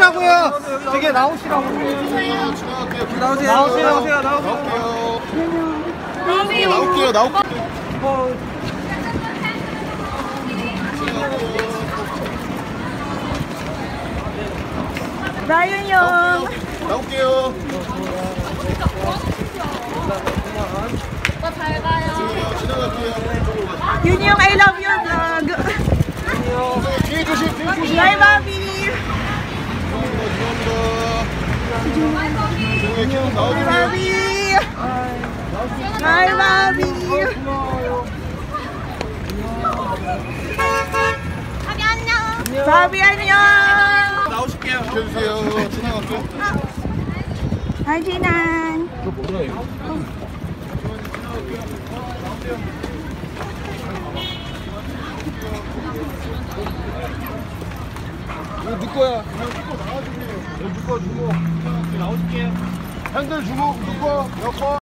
나오시라고요. 저기 나오시라고. 나오세요. 나오세요. 나오세요. 나오세요. 나올게요. 나올게요. 나올게요. 어, 나윤 형. 나올게요. 잘 가요. 지나갈게요. 윤이 형, I love your 키운 나와주세요. 바비. Bye, 바비. 바비 안녕. 바비 안녕. 나오실게요. 비켜주세요. 지나갈게요. Hi, 진한. 이거 네 거야. 이거 네 거야 주고. 나오실게요. 핸들 주고 네 거. 여거.